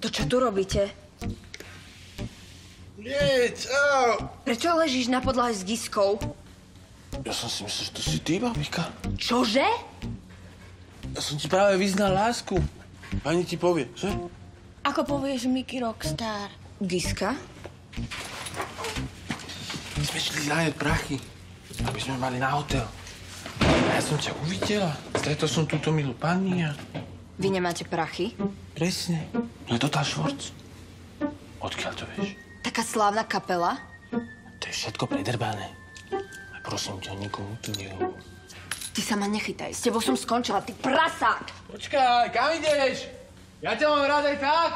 To čo tu robíte? Nie, čau. Prečo ležíš na podlahe s diskou? Ja som si myslel, že to si ty, babika. Čože? Ja som ti práve vyznal lásku. Pani ti povie, že? Ako povieš Mickey Rockstar? Diska? My sme šli zájať prachy, aby sme mali na hotel. A ja som ťa uvidela. Stretol som túto milú pani a... Vy nemáte prachy? Presne. To je Total Schwarz. Odkiaľ to vieš? Taká slávna kapela? To je všetko predrbané. A prosím ťa, nikomu to nehovor. Ty sa ma nechytaj. S tebou som skončila, ty prasák! Počkaj, kam ideš? Ja ťa mám rád aj tak.